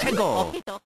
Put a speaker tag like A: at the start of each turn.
A: 최 고.
B: Okay to.